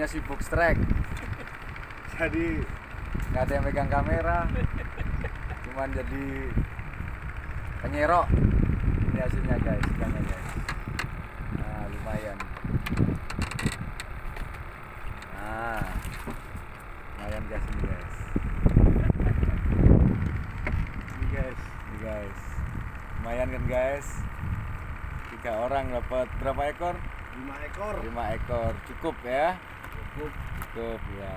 semuanya sibuk strike. Jadi nggak ada yang megang kamera. Cuman jadi penyerok. Ini hasilnya guys. Ikannya guys. Nah lumayan. Nah lumayan guys ini guys. Ini guys. Ini guys. Lumayan kan guys? Tiga orang dapat berapa ekor? Lima ekor. Lima ekor. Cukup ya cukup cukup ya.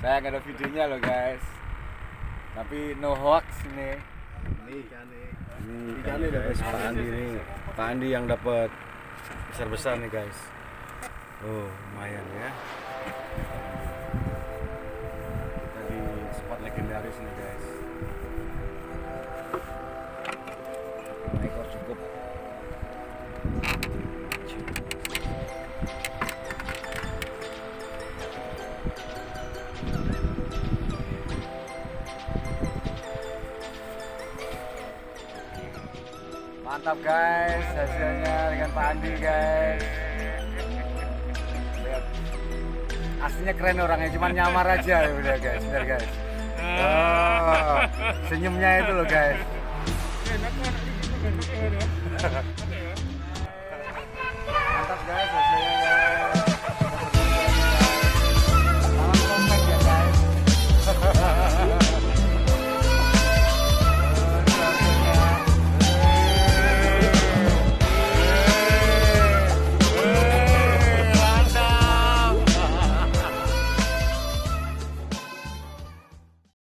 Saya nggak ada videonya loh guys. Tapi no hoax ini. Nih ini dapat Pak Andi nih Pak Andi yang dapat besar besar nih guys. Oh lumayan ya Mantap guys, hasilnya dengan Pak Andi guys. Lihat. Aslinya keren orangnya, cuma nyamar aja ya udah guys, lihat guys. Oh, senyumnya itu loh guys.